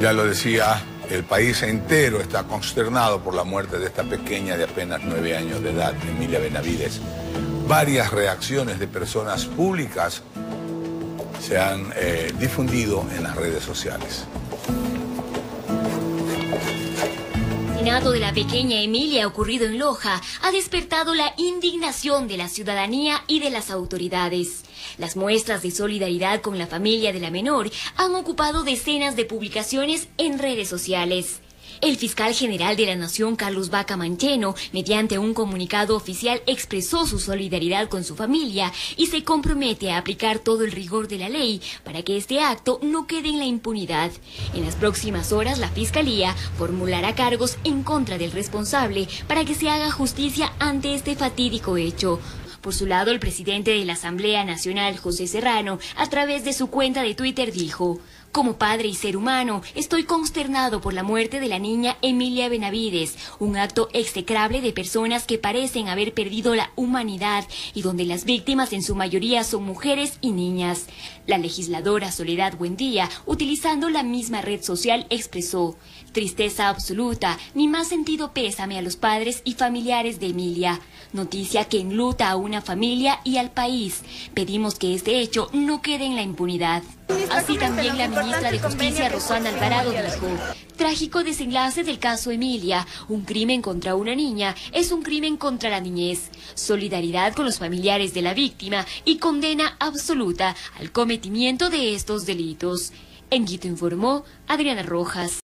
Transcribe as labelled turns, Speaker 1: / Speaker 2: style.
Speaker 1: Ya lo decía, el país entero está consternado por la muerte de esta pequeña de apenas nueve años de edad, Emilia Benavides. Varias reacciones de personas públicas se han eh, difundido en las redes sociales.
Speaker 2: Asesinato de la pequeña Emilia ocurrido en Loja ha despertado la indignación de la ciudadanía y de las autoridades. Las muestras de solidaridad con la familia de la menor han ocupado decenas de publicaciones en redes sociales. El fiscal general de la Nación, Carlos Vaca Mancheno, mediante un comunicado oficial expresó su solidaridad con su familia y se compromete a aplicar todo el rigor de la ley para que este acto no quede en la impunidad. En las próximas horas, la Fiscalía formulará cargos en contra del responsable para que se haga justicia ante este fatídico hecho. Por su lado, el presidente de la Asamblea Nacional, José Serrano, a través de su cuenta de Twitter dijo, como padre y ser humano, estoy consternado por la muerte de la niña Emilia Benavides, un acto execrable de personas que parecen haber perdido la humanidad y donde las víctimas en su mayoría son mujeres y niñas. La legisladora Soledad Buendía, utilizando la misma red social, expresó, tristeza absoluta, ni más sentido pésame a los padres y familiares de Emilia. Noticia que enluta a una familia y al país. Pedimos que este hecho no quede en la impunidad. Así también la ministra de Justicia, Rosana Alvarado, dijo, trágico desenlace del caso Emilia, un crimen contra una niña es un crimen contra la niñez, solidaridad con los familiares de la víctima y condena absoluta al cometimiento de estos delitos. En Quito informó Adriana Rojas.